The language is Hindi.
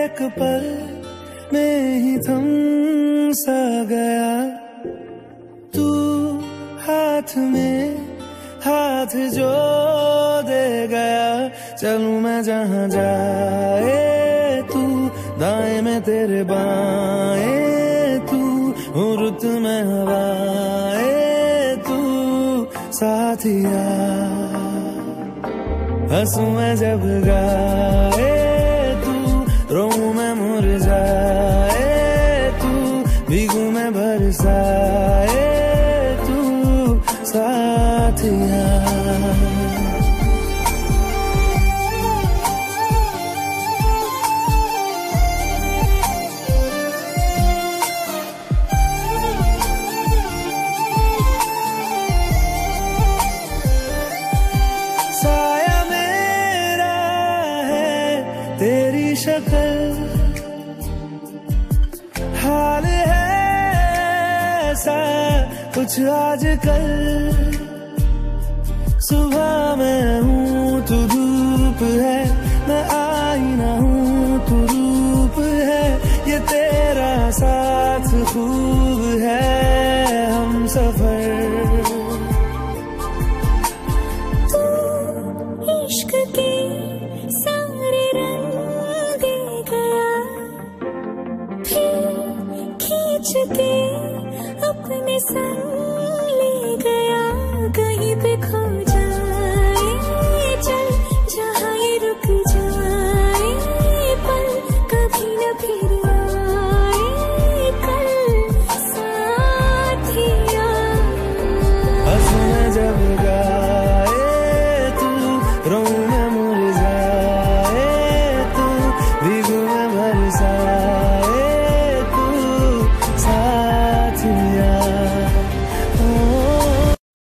एक पल में ही थम सा गया। तू हाथ में हाथ जो दे गया। चलू मैं जहाँ जाए तू, दाएँ में तेरे बाएँ तू रुत में हवाए तू साथिया हंसू मैं जब गाए मैं बरसाए तू साथिया साया मेरा है तेरी शक्ल कुछ आज कल सुबह मैं हूँ तू धूप है मैं आईना हूँ तू रूप है। ये तेरा साथ खूब है हम सफ़र। तू के सारे रंग दे गया